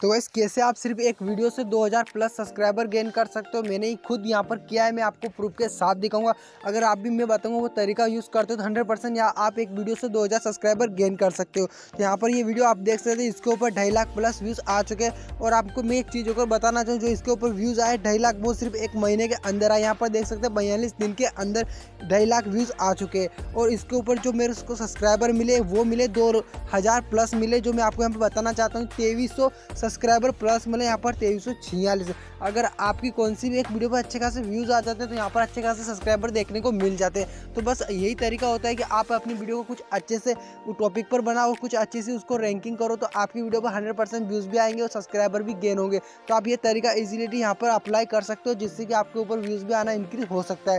तो वैसे कैसे आप सिर्फ़ एक वीडियो से 2000 प्लस सब्सक्राइबर गेन कर सकते हो? मैंने ही खुद यहाँ पर किया है, मैं आपको प्रूफ के साथ दिखाऊँगा। अगर आप भी मैं बताऊँगा, वो तरीका यूज़ करते हो तो हंड्रेड परसेंट यहाँ आप एक वीडियो से 2000 सब्सक्राइबर गेन कर सकते हो। तो यहाँ पर ये वीडियो आप देख सकते हो, इसके ऊपर ढाई लाख प्लस व्यूज़ आ चुके हैं। और आपको मैं एक चीज़ होकर बताना चाहूँ, जो इसके ऊपर व्यूज़ आए, ढाई लाख वो सिर्फ़ एक महीने के अंदर आए। यहाँ पर देख सकते हैं, बयालीस दिन के अंदर ढाई लाख व्यूज़ आ चुके हैं। और इसके ऊपर जो मेरे उसको सब्सक्राइबर मिले, वो मिले दो हज़ार प्लस मिले, जो मैं आपको यहाँ पर बताना चाहता हूँ, तेईस सब्सक्राइबर प्लस मतलब यहाँ पर तेईस अगर आपकी कौन सी भी एक वीडियो पर अच्छे खासे व्यूज़ आ जाते हैं तो यहाँ पर अच्छे खासे सब्सक्राइबर देखने को मिल जाते हैं। तो बस यही तरीका होता है कि आप अपनी वीडियो को कुछ अच्छे से टॉपिक पर बनाओ, कुछ अच्छी से उसको रैंकिंग करो तो आपकी वीडियो पर हंड्रेड व्यूज़ भी आएँगे और सब्सक्राइबर भी गेन होंगे। तो आप ये तरीका ईजिली यहाँ पर अप्लाई कर सकते हो, जिससे कि आपके ऊपर व्यूज़ भी आना इंक्रीज हो सकता है।